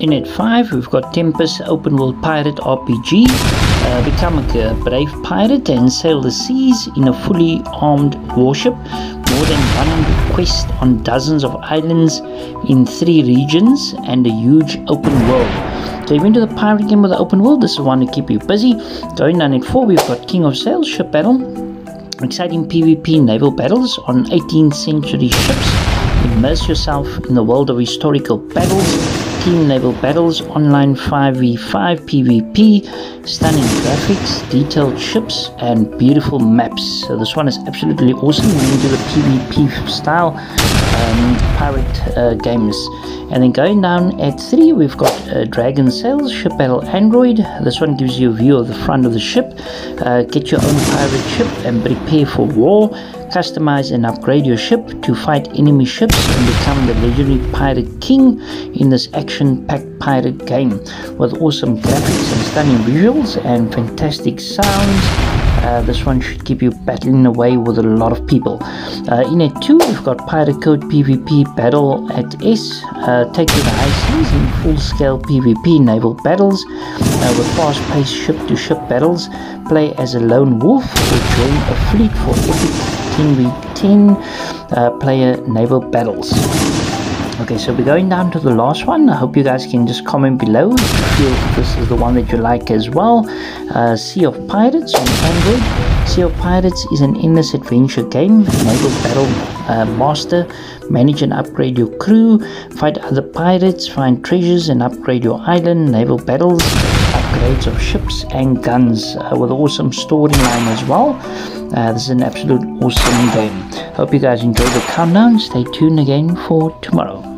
In at 5, we've got Tempest Open World Pirate RPG. Uh, become a brave pirate and sail the seas in a fully armed warship. More than 100 quests on dozens of islands in three regions and a huge open world. So if you're into the pirate game with the open world, this is one to keep you busy. Going down at 4, we've got King of Sails Ship Battle. Exciting PvP naval battles on 18th century ships. Immerse yourself in the world of historical battles Team naval battles, online 5v5 PvP, stunning graphics, detailed ships, and beautiful maps. So this one is absolutely awesome. We do the PvP style um, pirate uh, games. And then going down at 3, we've got uh, Dragon Sails Ship Battle Android. This one gives you a view of the front of the ship. Uh, get your own pirate ship and prepare for war. Customize and upgrade your ship to fight enemy ships and become the legendary pirate king in this action-packed pirate game with awesome graphics and stunning visuals and fantastic sounds uh, this one should keep you battling away with a lot of people. Uh, in it too, we've got Pirate Code PvP Battle at Sea. Uh, take to the high seas in full-scale PvP naval battles uh, with fast-paced ship-to-ship battles. Play as a lone wolf or join a fleet for epic 10v10 uh, player naval battles. Okay, so we're going down to the last one. I hope you guys can just comment below if this is the one that you like as well. Uh, sea of Pirates on Android. Sea of Pirates is an endless adventure game. Naval battle uh, master. Manage and upgrade your crew. Fight other pirates. Find treasures and upgrade your island. Naval battles. Upgrades of ships and guns uh, with awesome storyline as well. Uh, this is an absolute awesome game. Hope you guys enjoyed the countdown. Stay tuned again for tomorrow.